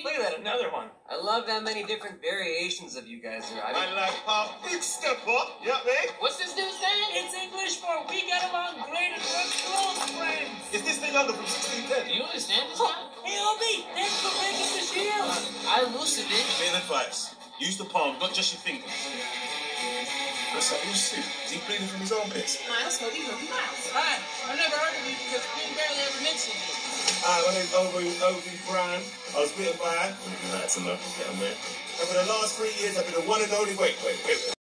Hobie. Look at that, another one. I love how many different variations of you guys are. I I mean, like pop, big step up. Yeah, mate. what's this dude saying? It's English for we get along great and we're close friends. Is this the London from 1610? Do you understand this guy? Hey, Hobie, thanks for breaking the shield. I lucid it. Bit of advice. Use the palm, not just your fingers. What's up, Lucy? Is he bleeding from his armpits? Miles, Toby, Ruby, Miles. Hi, I never heard of Hi, my name's Hobie, Hobie Brown. I was bitten by. That's enough, yeah, man. And for the last three years, I've been the one and only. Wait, wait, wait.